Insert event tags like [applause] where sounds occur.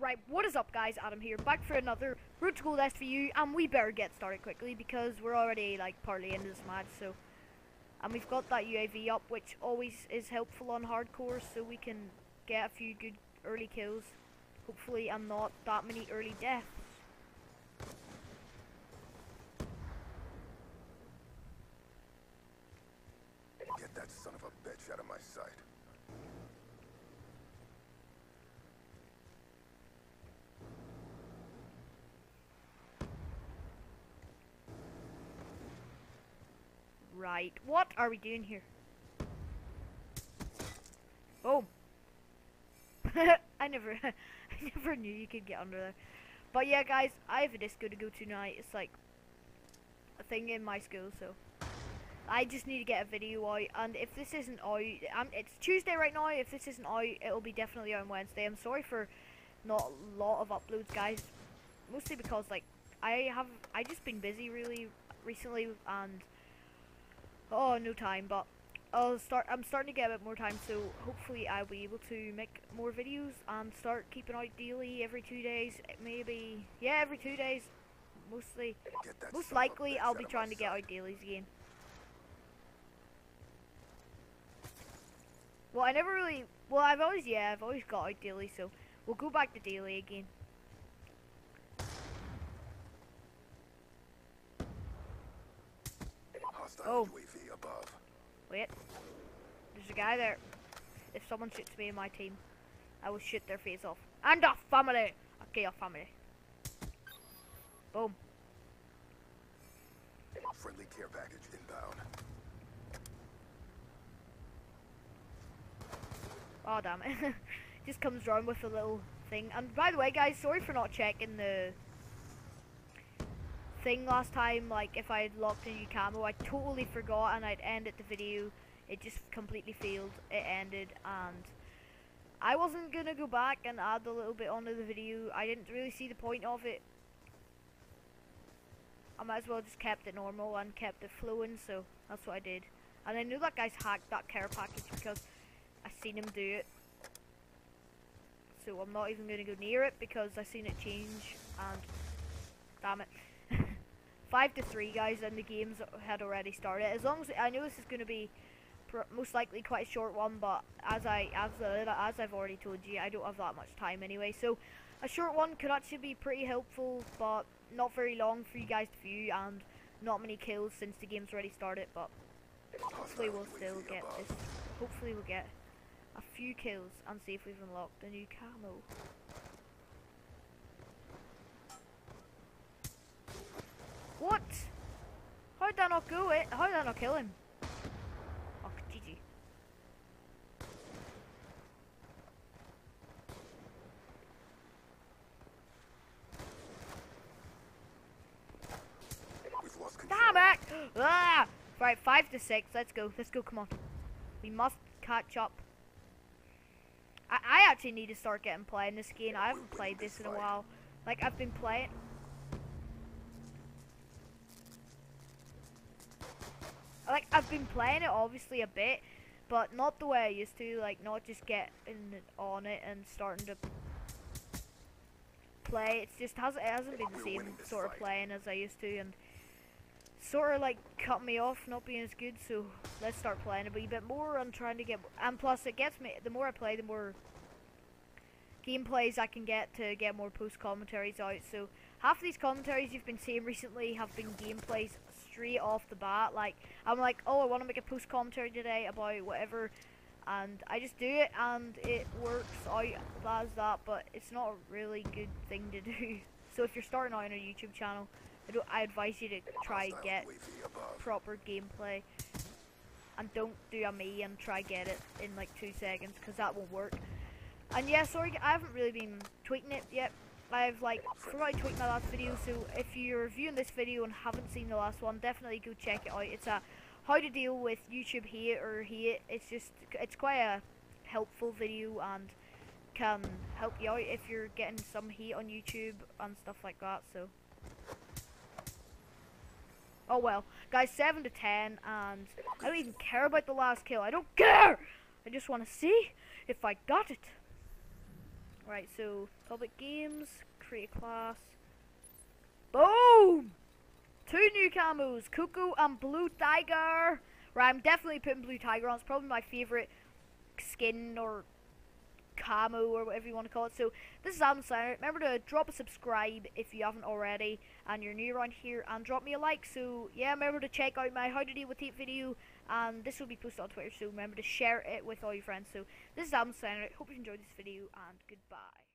Right, what is up guys, Adam here, back for another Road to Gold SVU, and we better get started quickly because we're already like partly into this match, so... And we've got that UAV up, which always is helpful on hardcore, so we can get a few good early kills, hopefully, and not that many early deaths. Get that son of a bitch out of my sight. Right, what are we doing here? Oh. [laughs] I never, [laughs] I never knew you could get under there. But yeah, guys, I have a disco to go to tonight. It's like a thing in my school, so I just need to get a video out. And if this isn't out, um, it's Tuesday right now. If this isn't out, it'll be definitely on Wednesday. I'm sorry for not a lot of uploads, guys. Mostly because like I have, I just been busy really recently, and oh, no time. But I'll start. I'm starting to get a bit more time, so hopefully I'll be able to make more videos and start keeping out daily every two days. Maybe yeah, every two days. Mostly, most son of a likely I'll be trying to get out dailies again. Well, I never really. Well, I've always yeah, I've always got out daily, so we'll go back to daily again. Hostile Oh. Above. Wait, there's a guy there. If someone shoots me in my team, I will shoot their face off. And our family. Okay, our family. Boom. Friendly care package inbound. Oh damn it. [laughs] Just comes round with a little thing. And by the way guys, sorry for not checking the thing last time, like if I had locked a new camo, I totally forgot and I'd ended the video. It just completely failed. It ended and I wasn't gonna go back and add a little bit onto the video. I didn't really see the point of it. I might as well just kept it normal and kept it flowing, so that's what I did. And I knew that guy's hacked that care package because I seen him do it. So I'm not even gonna go near it because I seen it change and damn it. Five to three guys and the games had already started. As long as I know this is gonna be pr- most likely quite a short one, but as I as uh, as I've already told you, I don't have that much time anyway. So a short one could actually be pretty helpful, but not very long for you guys to view and not many kills since the game's already started. But hopefully we'll still get this. Hopefully we'll get a few kills and see if we've unlocked a new camo. What? How did I not go it? How did that not kill him? Oh, GG. Damn it! [gasps] Ah! Right, five to six. Let's go. Let's go. Come on. We must catch up. I, I actually need to start getting playing this game. I haven't played this in a while. Like I've been playing. Like I've been playing it obviously a bit, but not the way I used to. Like not just getting on it and starting to play. It's just hasn't it hasn't been the same sort of playing as I used to, and sort of like cut me off not being as good. So let's start playing a wee bit more and trying to get. And plus, it gets me. The more I play, the more gameplays I can get to get more post commentaries out. So half of these commentaries you've been seeing recently have been gameplays straight off the bat. Like I'm like, oh, I want to make a post commentary today about whatever, and I just do it, and it works out as that. But it's not a really good thing to do. [laughs] So if you're starting out on a YouTube channel, I, I advise you to try get proper gameplay and don't do a me and try get it in like two seconds because that won't work. And yeah, sorry, I haven't really been tweeting it yet. I've like forgot to tweet my last video, so if you're viewing this video and haven't seen the last one, definitely go check it out. It's a how to deal with YouTube hate or hate. It's just it's quite a helpful video and can help you out if you're getting some hate on YouTube and stuff like that. So. Oh well, guys, 7 to 10, and I don't even care about the last kill. I don't care! I just want to see if I got it. Right, so public games, create a class. Boom! Two new camos, Choco and Blue Tiger. Right, I'm definitely putting Blue Tiger on. It's probably my favorite skin or camo or whatever you want to call it. So this is Adam Slayer. Remember to drop a subscribe if you haven't already and you're new around here and drop me a like. So yeah, remember to check out my how to deal with tape video and this will be posted on Twitter. So remember to share it with all your friends. So this is Adam Slayer. Hope you enjoyed this video and goodbye.